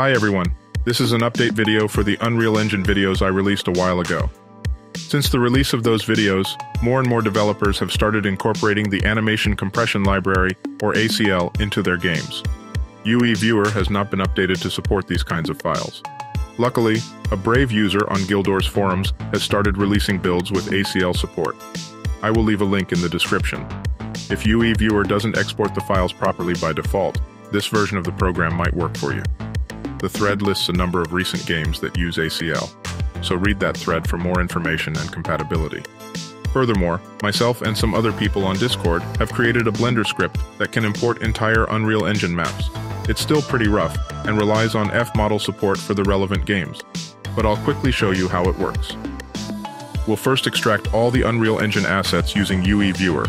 Hi everyone, this is an update video for the Unreal Engine videos I released a while ago. Since the release of those videos, more and more developers have started incorporating the Animation Compression Library, or ACL, into their games. UE Viewer has not been updated to support these kinds of files. Luckily, a brave user on Gildor's forums has started releasing builds with ACL support. I will leave a link in the description. If UE Viewer doesn't export the files properly by default, this version of the program might work for you. The thread lists a number of recent games that use ACL, so read that thread for more information and compatibility. Furthermore, myself and some other people on Discord have created a Blender script that can import entire Unreal Engine maps. It's still pretty rough, and relies on FModel support for the relevant games, but I'll quickly show you how it works. We'll first extract all the Unreal Engine assets using UE Viewer,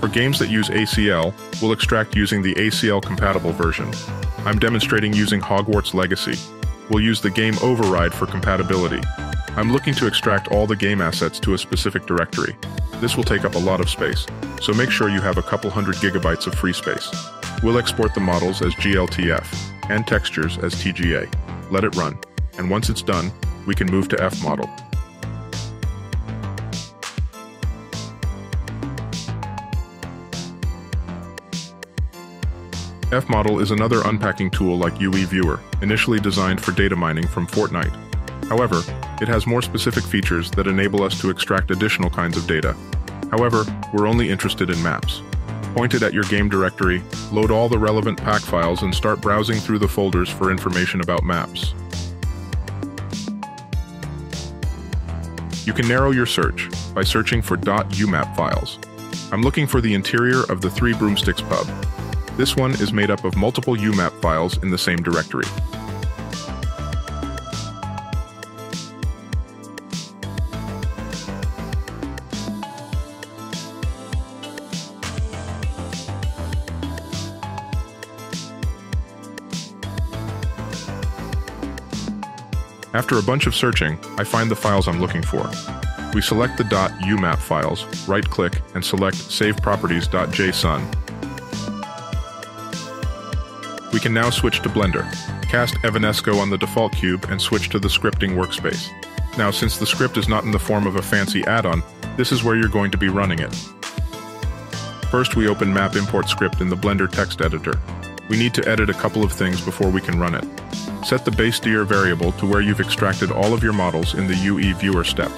for games that use ACL, we'll extract using the ACL-compatible version. I'm demonstrating using Hogwarts Legacy. We'll use the game override for compatibility. I'm looking to extract all the game assets to a specific directory. This will take up a lot of space, so make sure you have a couple hundred gigabytes of free space. We'll export the models as GLTF, and textures as TGA. Let it run, and once it's done, we can move to FModel. FModel is another unpacking tool like UE Viewer, initially designed for data mining from Fortnite. However, it has more specific features that enable us to extract additional kinds of data. However, we're only interested in maps. Point it at your game directory, load all the relevant pack files and start browsing through the folders for information about maps. You can narrow your search by searching for .umap files. I'm looking for the interior of the Three Broomsticks pub, this one is made up of multiple UMAP files in the same directory. After a bunch of searching, I find the files I'm looking for. We select the .umap files, right-click, and select Save Properties.json we can now switch to Blender. Cast Evanesco on the default cube and switch to the scripting workspace. Now, since the script is not in the form of a fancy add-on, this is where you're going to be running it. First, we open Map Import Script in the Blender text editor. We need to edit a couple of things before we can run it. Set the base dir variable to where you've extracted all of your models in the UE Viewer step.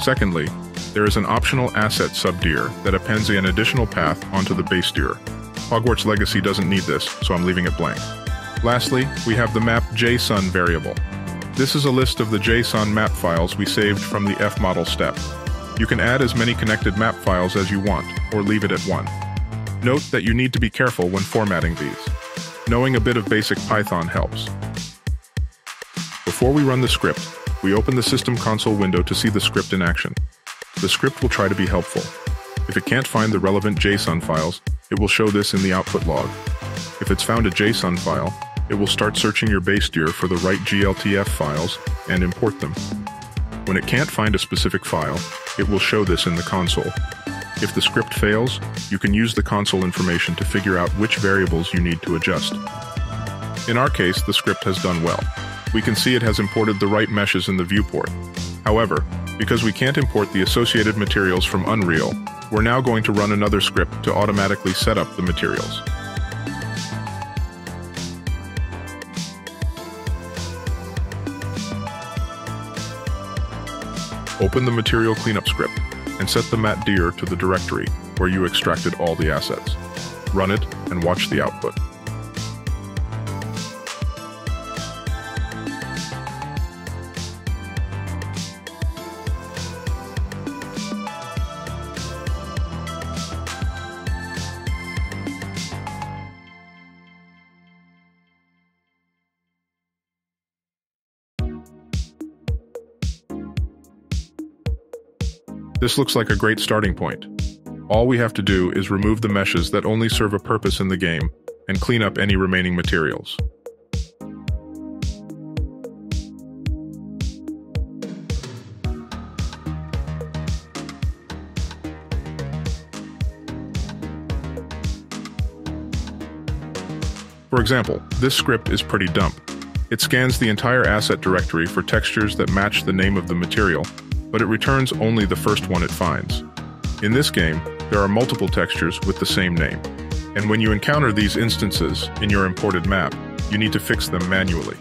Secondly, there is an optional asset subdir that appends an additional path onto the base dir. Hogwarts Legacy doesn't need this, so I'm leaving it blank. Lastly, we have the map JSON variable. This is a list of the JSON map files we saved from the fmodel step. You can add as many connected map files as you want, or leave it at one. Note that you need to be careful when formatting these. Knowing a bit of basic Python helps. Before we run the script, we open the System Console window to see the script in action. The script will try to be helpful. If it can't find the relevant JSON files, it will show this in the output log. If it's found a JSON file, it will start searching your base dir for the right GLTF files and import them. When it can't find a specific file, it will show this in the console. If the script fails, you can use the console information to figure out which variables you need to adjust. In our case, the script has done well. We can see it has imported the right meshes in the viewport. However, because we can't import the associated materials from Unreal, we're now going to run another script to automatically set up the materials. Open the material cleanup script and set the mat dir to the directory where you extracted all the assets. Run it and watch the output. This looks like a great starting point. All we have to do is remove the meshes that only serve a purpose in the game and clean up any remaining materials. For example, this script is pretty dumb. It scans the entire asset directory for textures that match the name of the material, but it returns only the first one it finds. In this game, there are multiple textures with the same name, and when you encounter these instances in your imported map, you need to fix them manually.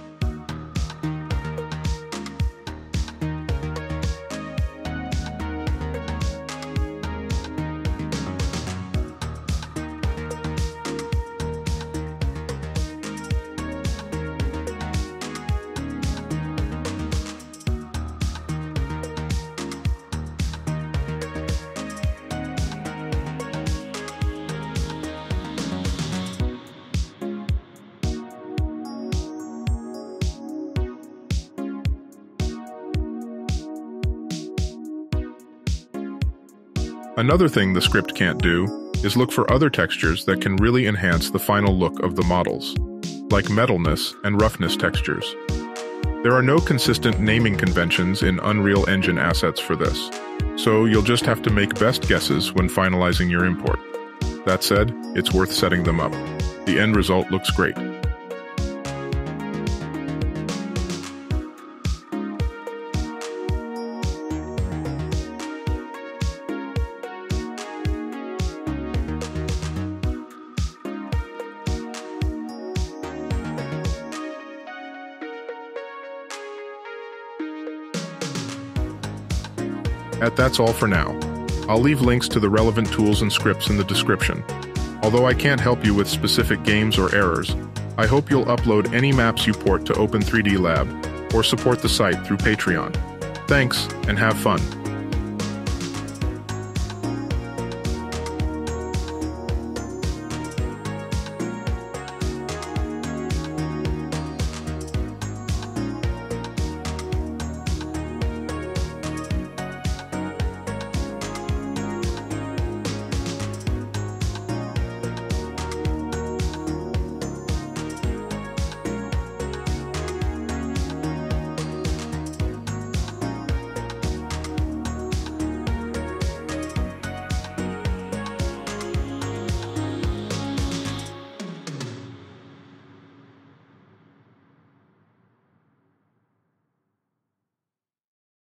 Another thing the script can't do is look for other textures that can really enhance the final look of the models, like metalness and roughness textures. There are no consistent naming conventions in Unreal Engine assets for this, so you'll just have to make best guesses when finalizing your import. That said, it's worth setting them up. The end result looks great. At that's all for now. I'll leave links to the relevant tools and scripts in the description. Although I can't help you with specific games or errors, I hope you'll upload any maps you port to Open3D Lab or support the site through Patreon. Thanks, and have fun.